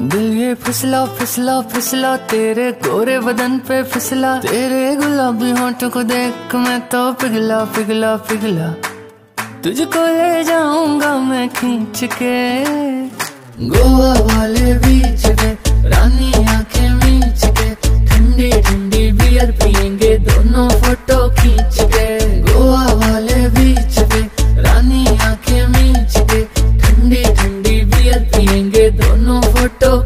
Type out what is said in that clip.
दिल ये फिसला फिसला फिसला, तेरे गोरे बदन पे फिसला। तेरे गुलाबी होंठ को देख मैं तो पिघला पिघला पिघला। तुझको ले जाऊँगा मैं खींच के। गोवा वाले बीच पे, रानी आँखें मीच के। ठंडी ठंडी बियर पियेंगे। रानी